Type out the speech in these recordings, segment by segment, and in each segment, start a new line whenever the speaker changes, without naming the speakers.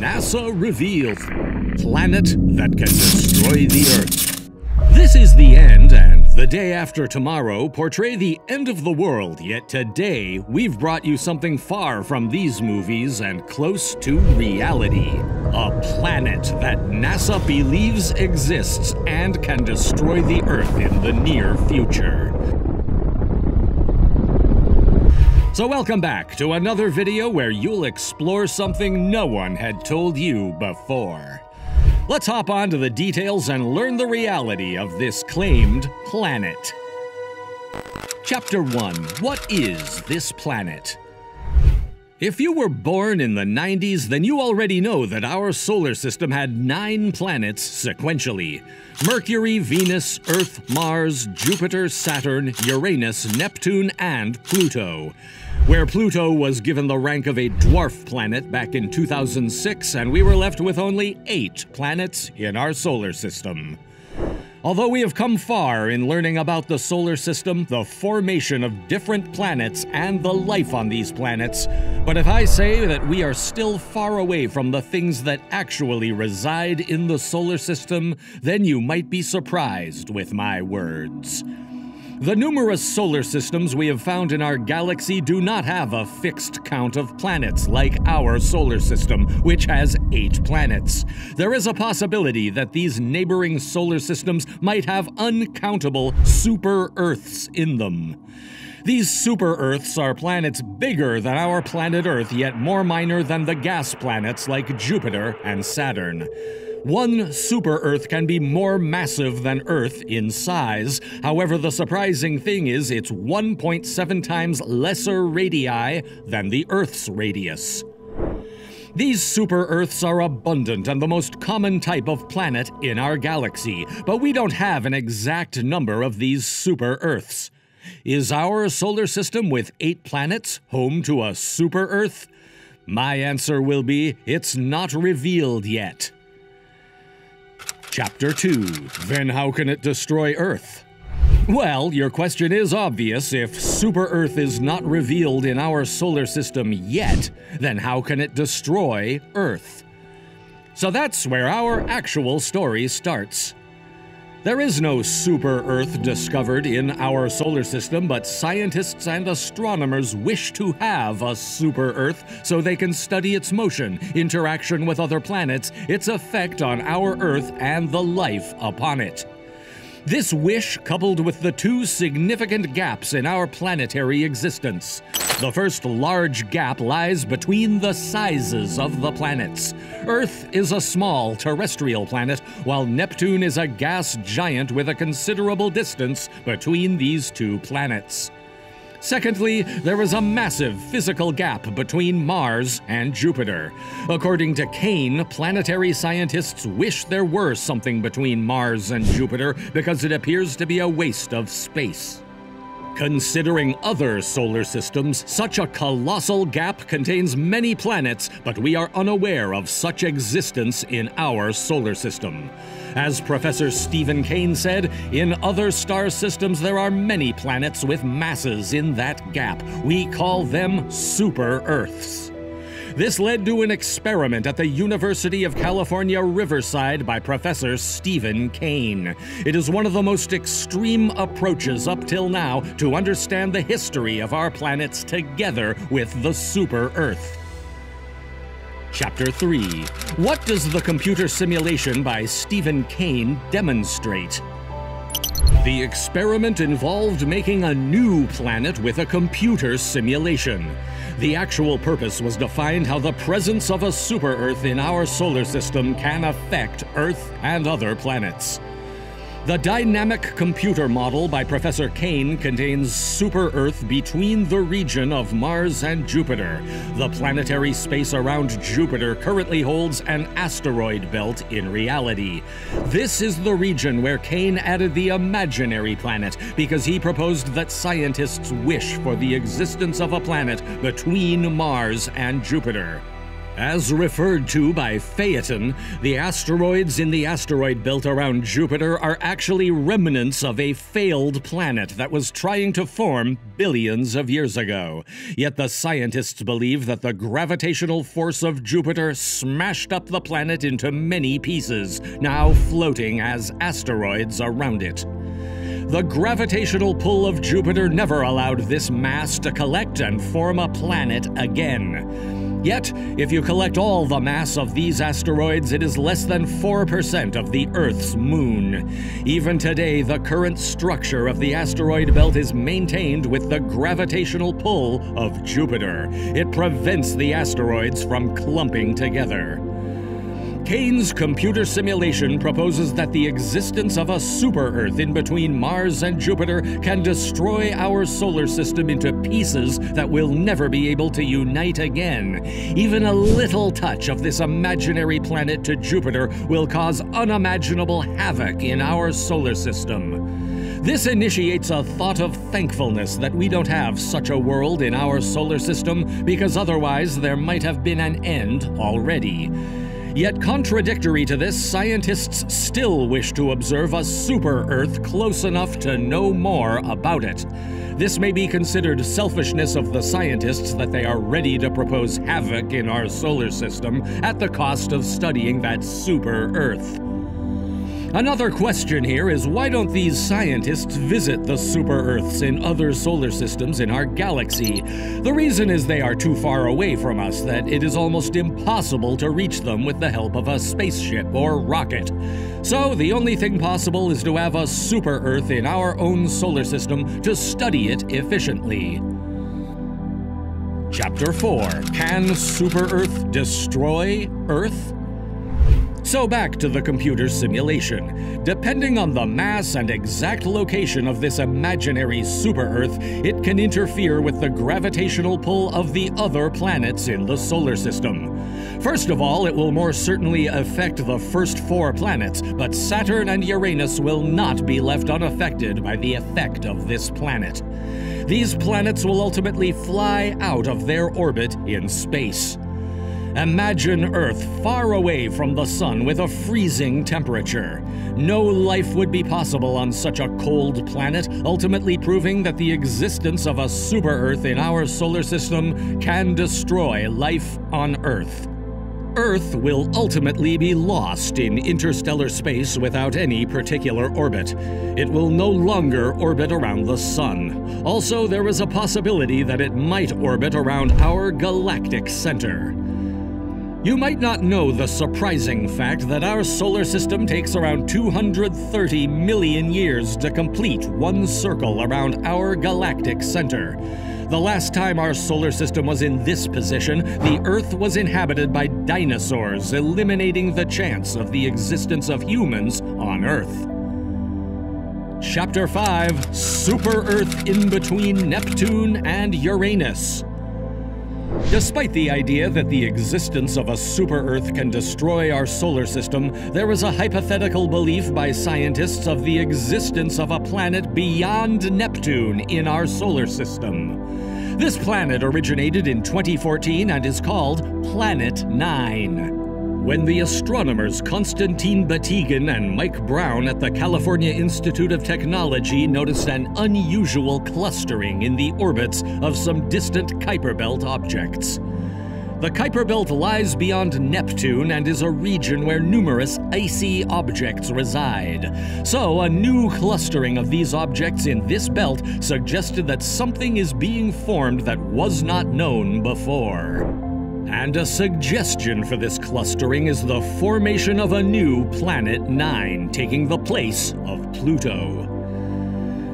NASA reveals planet that can destroy the Earth. This is the end, and the day after tomorrow portray the end of the world, yet today we've brought you something far from these movies and close to reality. A planet that NASA believes exists and can destroy the Earth in the near future. So welcome back to another video where you'll explore something no one had told you before. Let's hop on to the details and learn the reality of this claimed planet. Chapter 1 What is this planet? If you were born in the 90s, then you already know that our solar system had nine planets sequentially Mercury, Venus, Earth, Mars, Jupiter, Saturn, Uranus, Neptune, and Pluto. Where Pluto was given the rank of a dwarf planet back in 2006, and we were left with only eight planets in our solar system. Although we have come far in learning about the solar system, the formation of different planets, and the life on these planets, but if I say that we are still far away from the things that actually reside in the solar system, then you might be surprised with my words. The numerous solar systems we have found in our galaxy do not have a fixed count of planets like our solar system, which has eight planets. There is a possibility that these neighboring solar systems might have uncountable super Earths in them. These super Earths are planets bigger than our planet Earth, yet more minor than the gas planets like Jupiter and Saturn. One super Earth can be more massive than Earth in size. However, the surprising thing is it's 1.7 times lesser radii than the Earth's radius. These super Earths are abundant and the most common type of planet in our galaxy, but we don't have an exact number of these super Earths. Is our solar system with eight planets home to a super Earth? My answer will be it's not revealed yet. Chapter 2 Then How Can It Destroy Earth? Well, your question is obvious. If Super Earth is not revealed in our solar system yet, then how can it destroy Earth? So that's where our actual story starts. There is no super Earth discovered in our solar system, but scientists and astronomers wish to have a super Earth so they can study its motion, interaction with other planets, its effect on our Earth, and the life upon it. This wish, coupled with the two significant gaps in our planetary existence. The first large gap lies between the sizes of the planets. Earth is a small terrestrial planet, while Neptune is a gas giant with a considerable distance between these two planets. Secondly, there is a massive physical gap between Mars and Jupiter. According to Kane, planetary scientists wish there were something between Mars and Jupiter because it appears to be a waste of space. Considering other solar systems, such a colossal gap contains many planets, but we are unaware of such existence in our solar system. As Professor Stephen Kane said, in other star systems there are many planets with masses in that gap. We call them super Earths. This led to an experiment at the University of California, Riverside by Professor Stephen Kane. It is one of the most extreme approaches up till now to understand the history of our planets together with the super Earth. Chapter 3 What does the computer simulation by Stephen Kane demonstrate? The experiment involved making a new planet with a computer simulation. The actual purpose was to find how the presence of a super Earth in our solar system can affect Earth and other planets. The dynamic computer model by Professor Kane contains super Earth between the region of Mars and Jupiter. The planetary space around Jupiter currently holds an asteroid belt in reality. This is the region where Kane added the imaginary planet because he proposed that scientists wish for the existence of a planet between Mars and Jupiter. As referred to by Phaeton, the asteroids in the asteroid belt around Jupiter are actually remnants of a failed planet that was trying to form billions of years ago. Yet the scientists believe that the gravitational force of Jupiter smashed up the planet into many pieces, now floating as asteroids around it. The gravitational pull of Jupiter never allowed this mass to collect and form a planet again. Yet, if you collect all the mass of these asteroids, it is less than 4% of the Earth's moon. Even today, the current structure of the asteroid belt is maintained with the gravitational pull of Jupiter. It prevents the asteroids from clumping together. Kane's computer simulation proposes that the existence of a super Earth in between Mars and Jupiter can destroy our solar system into pieces that will never be able to unite again. Even a little touch of this imaginary planet to Jupiter will cause unimaginable havoc in our solar system. This initiates a thought of thankfulness that we don't have such a world in our solar system, because otherwise there might have been an end already. Yet, contradictory to this, scientists still wish to observe a super Earth close enough to know more about it. This may be considered selfishness of the scientists that they are ready to propose havoc in our solar system at the cost of studying that super Earth. Another question here is why don't these scientists visit the super Earths in other solar systems in our galaxy? The reason is they are too far away from us that it is almost impossible to reach them with the help of a spaceship or rocket. So, the only thing possible is to have a super Earth in our own solar system to study it efficiently. Chapter 4 Can Super Earth destroy Earth? So back to the computer simulation. Depending on the mass and exact location of this imaginary super-Earth, it can interfere with the gravitational pull of the other planets in the solar system. First of all, it will more certainly affect the first four planets, but Saturn and Uranus will not be left unaffected by the effect of this planet. These planets will ultimately fly out of their orbit in space. Imagine Earth far away from the Sun with a freezing temperature. No life would be possible on such a cold planet, ultimately proving that the existence of a super Earth in our solar system can destroy life on Earth. Earth will ultimately be lost in interstellar space without any particular orbit. It will no longer orbit around the Sun. Also, there is a possibility that it might orbit around our galactic center. You might not know the surprising fact that our solar system takes around 230 million years to complete one circle around our galactic center. The last time our solar system was in this position, the Earth was inhabited by dinosaurs, eliminating the chance of the existence of humans on Earth. Chapter 5 Super Earth in between Neptune and Uranus. Despite the idea that the existence of a super Earth can destroy our solar system, there is a hypothetical belief by scientists of the existence of a planet beyond Neptune in our solar system. This planet originated in 2014 and is called Planet 9. When the astronomers Konstantin Batygin and Mike Brown at the California Institute of Technology noticed an unusual clustering in the orbits of some distant Kuiper Belt objects. The Kuiper Belt lies beyond Neptune and is a region where numerous icy objects reside. So, a new clustering of these objects in this belt suggested that something is being formed that was not known before. And a suggestion for this clustering is the formation of a new Planet 9, taking the place of Pluto.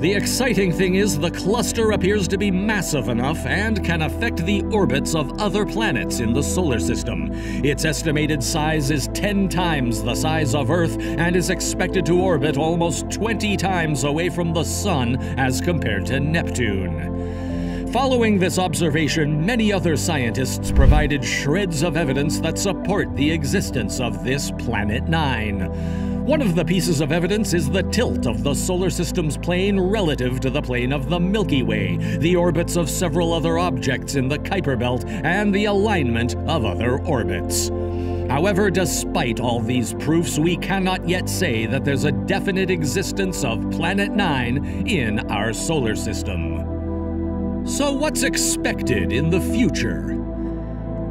The exciting thing is the cluster appears to be massive enough and can affect the orbits of other planets in the solar system. Its estimated size is 10 times the size of Earth and is expected to orbit almost 20 times away from the Sun as compared to Neptune. Following this observation, many other scientists provided shreds of evidence that support the existence of this Planet 9. One of the pieces of evidence is the tilt of the solar system's plane relative to the plane of the Milky Way, the orbits of several other objects in the Kuiper Belt, and the alignment of other orbits. However, despite all these proofs, we cannot yet say that there's a definite existence of Planet 9 in our solar system. So, what's expected in the future?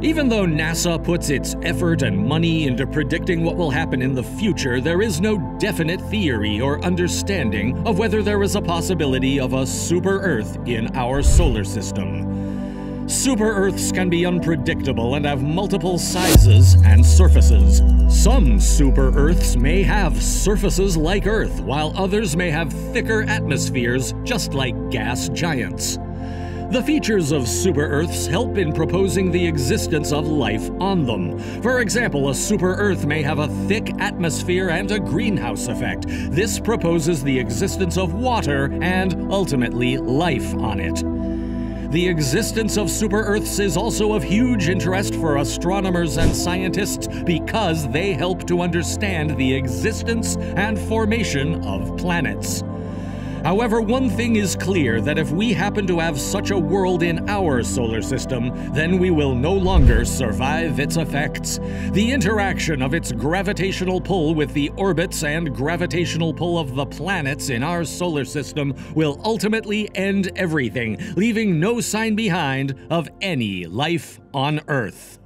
Even though NASA puts its effort and money into predicting what will happen in the future, there is no definite theory or understanding of whether there is a possibility of a super Earth in our solar system. Super Earths can be unpredictable and have multiple sizes and surfaces. Some super Earths may have surfaces like Earth, while others may have thicker atmospheres, just like gas giants. The features of super Earths help in proposing the existence of life on them. For example, a super Earth may have a thick atmosphere and a greenhouse effect. This proposes the existence of water and, ultimately, life on it. The existence of super Earths is also of huge interest for astronomers and scientists because they help to understand the existence and formation of planets. However, one thing is clear that if we happen to have such a world in our solar system, then we will no longer survive its effects. The interaction of its gravitational pull with the orbits and gravitational pull of the planets in our solar system will ultimately end everything, leaving no sign behind of any life on Earth.